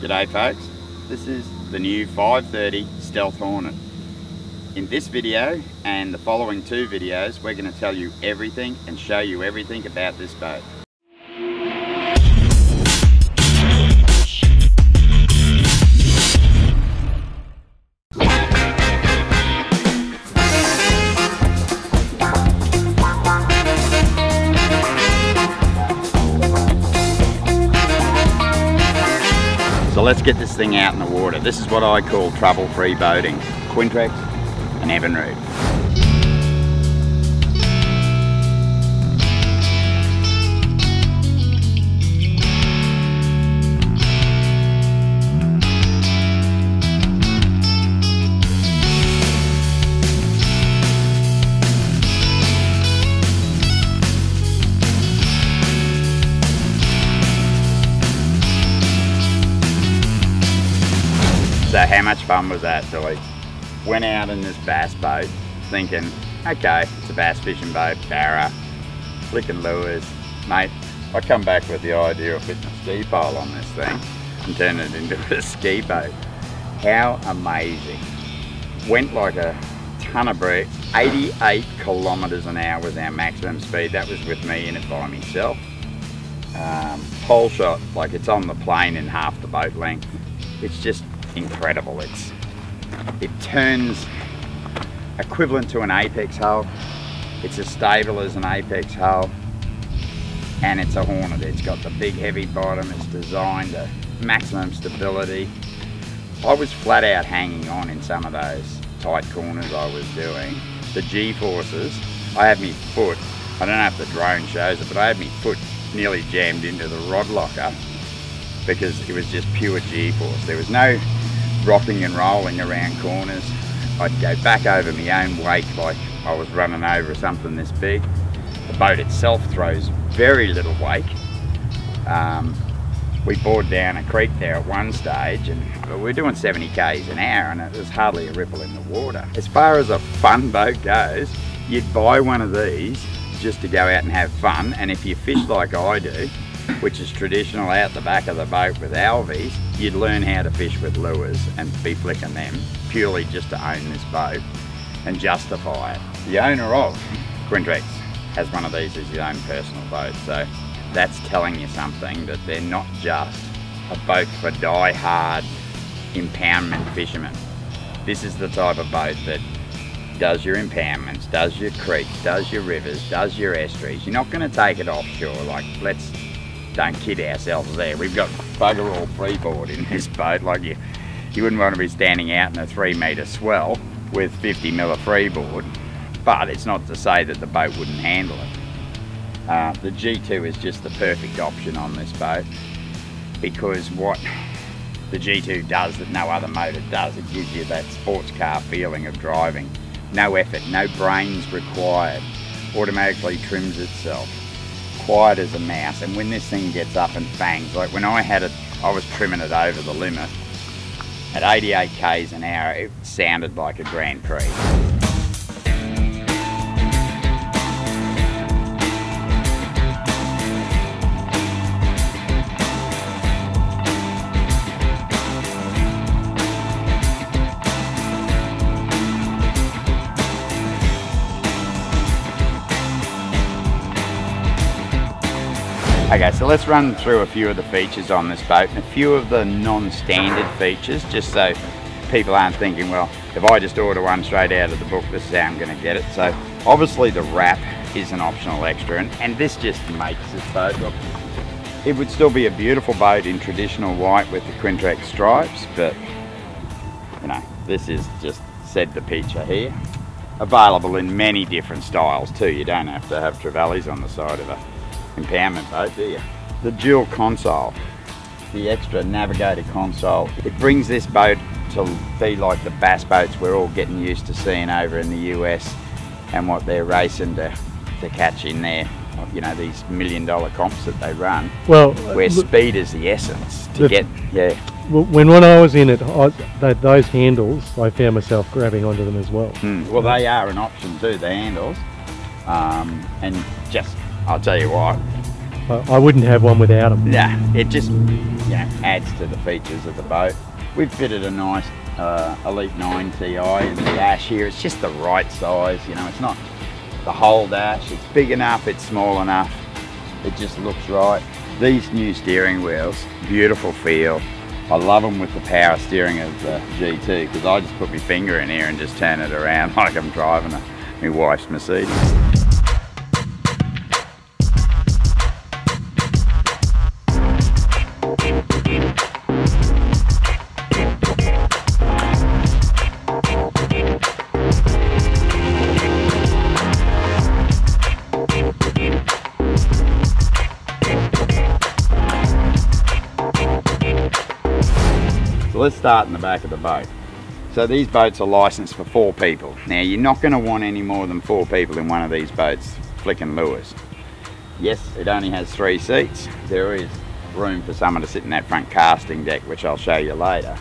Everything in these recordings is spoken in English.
G'day folks, this is the new 530 Stealth Hornet. In this video and the following two videos we're going to tell you everything and show you everything about this boat. Let's get this thing out in the water. This is what I call trouble-free boating. Quintrex and Evinrude. So how much fun was that, Tilly? Went out in this bass boat thinking, okay, it's a bass fishing boat, barra, flicking lures. Mate, I come back with the idea of putting a ski pole on this thing and turn it into a ski boat. How amazing. Went like a ton of bricks. 88 kilometres an hour was our maximum speed. That was with me in it by myself. Um, pole shot, like it's on the plane in half the boat length. It's just incredible. It's it turns equivalent to an apex hull. It's as stable as an apex hull, and it's a Hornet. It's got the big heavy bottom. It's designed to maximum stability. I was flat out hanging on in some of those tight corners I was doing. The G-forces, I had my foot, I don't know if the drone shows it, but I had my foot nearly jammed into the rod locker because it was just pure G-force. There was no rocking and rolling around corners. I'd go back over my own wake like I was running over something this big. The boat itself throws very little wake. Um, we bored down a creek there at one stage and we we're doing 70 k's an hour and was hardly a ripple in the water. As far as a fun boat goes, you'd buy one of these just to go out and have fun and if you fish like I do, which is traditional out the back of the boat with Alveys, you'd learn how to fish with lures and be flicking them purely just to own this boat and justify it. The owner of Quintrex has one of these as his own personal boat, so that's telling you something that they're not just a boat for die-hard impoundment fishermen. This is the type of boat that does your impoundments, does your creeks, does your rivers, does your estuaries. You're not going to take it offshore. Like, let's don't kid ourselves there. We've got bugger all freeboard in this boat. Like you, you wouldn't want to be standing out in a three metre swell with 50 mil of freeboard. But it's not to say that the boat wouldn't handle it. Uh, the G2 is just the perfect option on this boat because what the G2 does that no other motor does, it gives you that sports car feeling of driving. No effort, no brains required, automatically trims itself, quiet as a mouse. And when this thing gets up and bangs, like when I had it, I was trimming it over the limit. At 88 k's an hour, it sounded like a Grand Prix. Okay, so let's run through a few of the features on this boat and a few of the non-standard features, just so people aren't thinking, well, if I just order one straight out of the book, this is how I'm going to get it. So obviously the wrap is an optional extra, and, and this just makes this boat look. It would still be a beautiful boat in traditional white with the Quintrex stripes, but you know, this is just said the picture here. Available in many different styles too. You don't have to have Trevallies on the side of a impoundment boat, do you? The dual console, the extra navigator console, it brings this boat to be like the bass boats we're all getting used to seeing over in the US and what they're racing to, to catch in there. You know, these million dollar comps that they run. Well, where look, speed is the essence to the- get, yeah. well, when when I was in it, I, th those handles, I found myself grabbing onto them as well. Hmm. Well, they are an option too, the handles. Um, and just, I'll tell you what, I, wouldn't have one without them. Yeah, it just know, adds to the features of the boat. We've fitted a nice uh, Elite 9 Ti in the dash here. It's just the right size, you know, it's not the whole dash. It's big enough, it's small enough. It just looks right. These new steering wheels, beautiful feel. I love them with the power steering of the G2 because I just put my finger in here and just turn it around like I'm driving a, my wife's Mercedes. Let's start in the back of the boat. So these boats are licensed for four people. Now you're not going to want any more than four people in one of these boats flicking lures. Yes, it only has three seats. There is room for someone to sit in that front casting deck, which I'll show you later.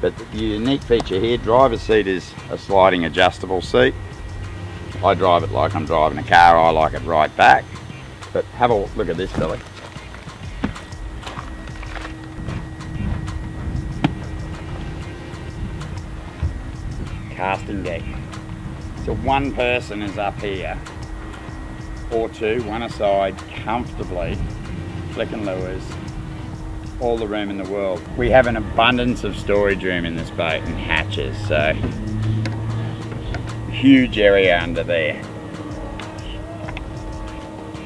But the unique feature here, driver's seat is a sliding adjustable seat. I drive it like I'm driving a car, I like it right back. But have a look at this, Billy. Casting deck. So one person is up here, or two, one aside, comfortably, flicking lures, all the room in the world. We have an abundance of storage room in this boat and hatches, so huge area under there.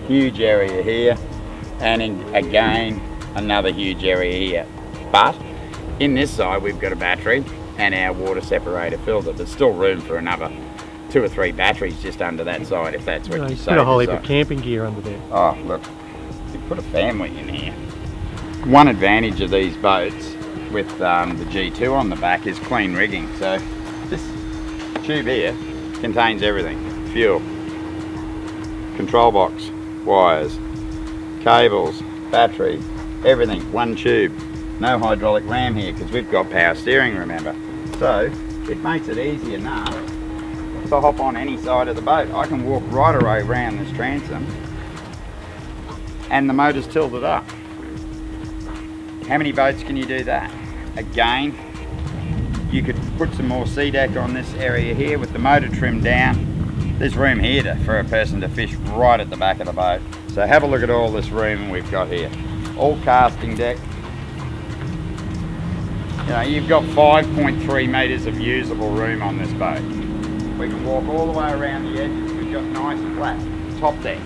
Huge area here, and in, again, another huge area here. But in this side, we've got a battery and our water separator filter. There's still room for another two or three batteries just under that side if that's what No, you you say. put a whole heap of camping gear under there. Oh, look, you put a family in here. One advantage of these boats with um, the G2 on the back is clean rigging. So this tube here contains everything. Fuel, control box, wires, cables, battery, everything, one tube. No hydraulic ram here because we've got power steering, remember. So it makes it easy enough to hop on any side of the boat. I can walk right away around this transom and the motor's tilted up. How many boats can you do that? Again, you could put some more SeaDek on this area here with the motor trimmed down. There's room here to, for a person to fish right at the back of the boat. So have a look at all this room we've got here. All casting deck. You know, you've got 5.3 metres of usable room on this boat. We can walk all the way around the edges. We've got nice flat top decks.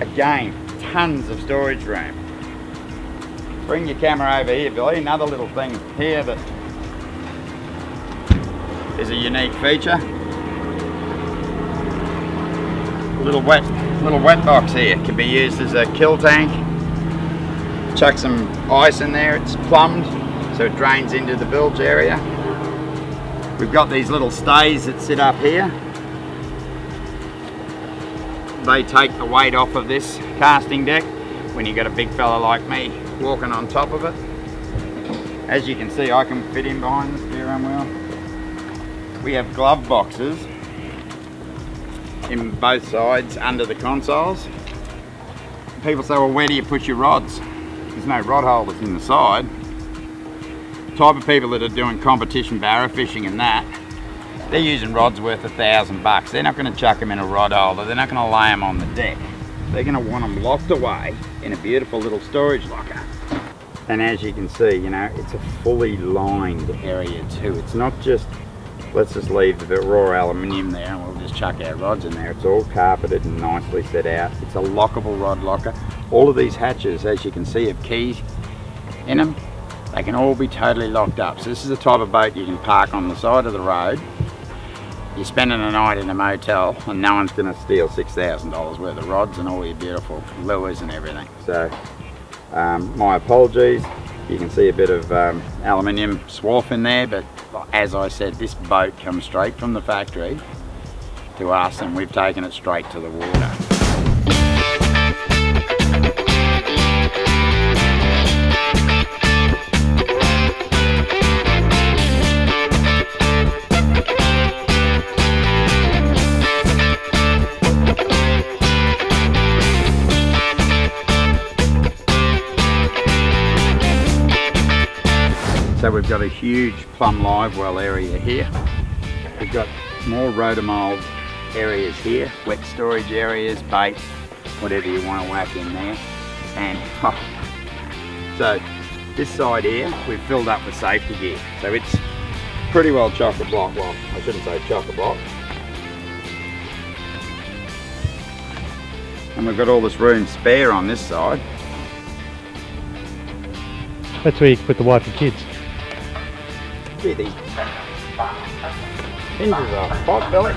Again, tons of storage room. Bring your camera over here, Billy. Another little thing here that is a unique feature. Little wet, little wet box here can be used as a kill tank. Chuck some ice in there. It's plumbed, so it drains into the bilge area. We've got these little stays that sit up here. They take the weight off of this casting deck when you got a big fella like me walking on top of it. As you can see, I can fit in behind the steering wheel. We have glove boxes in both sides under the consoles. People say, well, where do you put your rods? There's no rod holders in the side. The type of people that are doing competition barra fishing and that, they're using rods worth a thousand bucks. They're not going to chuck them in a rod holder. They're not going to lay them on the deck. They're going to want them locked away in a beautiful little storage locker. And as you can see, you know, it's a fully lined area too. It's not just, let's just leave the raw aluminium there and we'll just chuck our rods in there. It's all carpeted and nicely set out. It's a lockable rod locker. All of these hatches, as you can see, have keys in them. They can all be totally locked up. So this is the type of boat you can park on the side of the road. You're spending a night in a motel and no one's going to steal $6,000 worth of rods and all your beautiful lures and everything. So um, my apologies. You can see a bit of um, aluminium swath in there, but as I said, this boat comes straight from the factory to us and we've taken it straight to the water. We've got a huge plum live well area here. We've got more rotomold areas here, wet storage areas, bait, whatever you want to whack in there. And oh, so this side here, we've filled up with safety gear. So it's pretty well chock-a-block. Well, I shouldn't say chock-a-block. And we've got all this room spare on this side. That's where you put the wife and kids. These hinges are pot belly.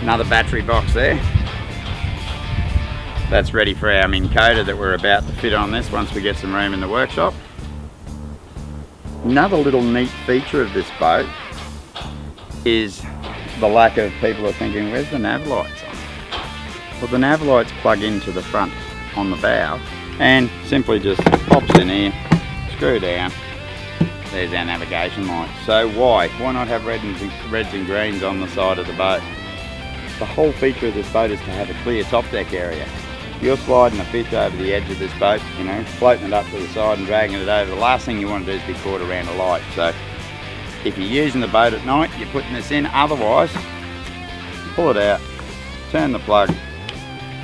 Another battery box there. That's ready for our Minn Kota that we're about to fit on this once we get some room in the workshop. Another little neat feature of this boat is the lack of people are thinking, where's the nav lights on? Well, the nav lights plug into the front on the bow and simply just pops in here, screw down, there's our navigation light. So why? Why not have red and, reds and greens on the side of the boat? The whole feature of this boat is to have a clear top deck area. If you're sliding a fish over the edge of this boat, you know, floating it up to the side and dragging it over, the last thing you want to do is be caught around a light. So if you're using the boat at night, you're putting this in. Otherwise, pull it out, turn the plug,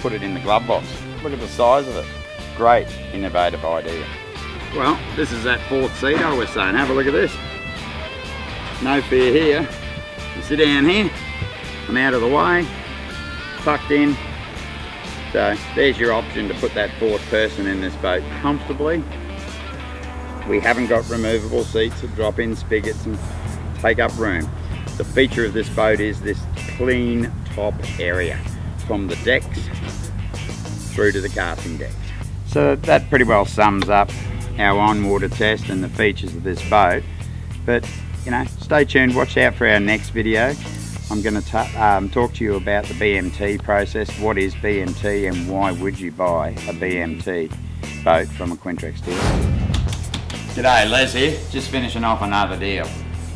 put it in the glove box. Look at the size of it. Great, innovative idea. Well, this is that fourth seat I was saying. Have a look at this. No fear here. You sit down here, I'm out of the way, tucked in. So there's your option to put that fourth person in this boat comfortably. We haven't got removable seats that drop in spigots and take up room. The feature of this boat is this clean top area from the decks through to the casting deck. So that pretty well sums up our on-water test and the features of this boat. But, you know, stay tuned, watch out for our next video. I'm going to um, talk to you about the BMT process. What is BMT and why would you buy a BMT boat from a Quintrex dealer? G'day, Les here. Just finishing off another deal.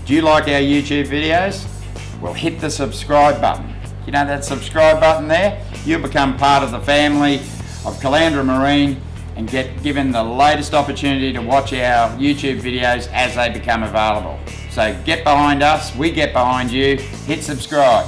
Do you like our YouTube videos? Well, hit the subscribe button. You know that subscribe button there? You'll become part of the family of Caloundra Marine and get given the latest opportunity to watch our YouTube videos as they become available. So get behind us, we get behind you, hit subscribe.